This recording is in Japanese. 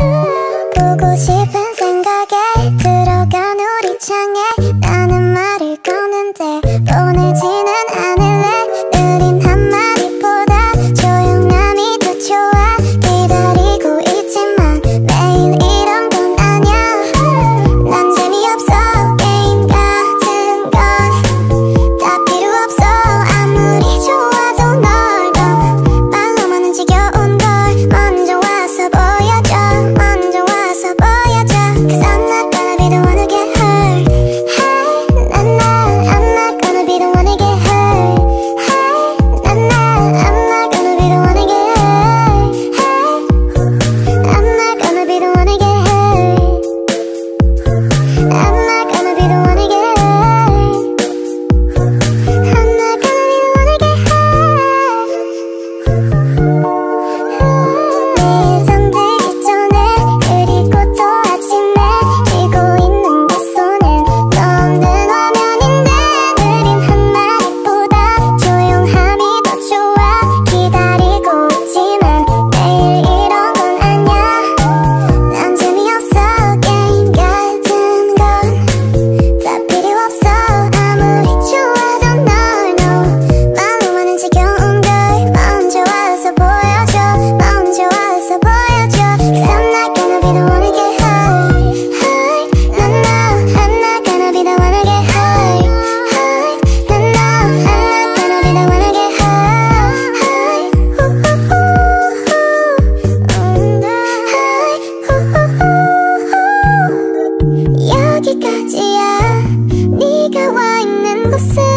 どこし você.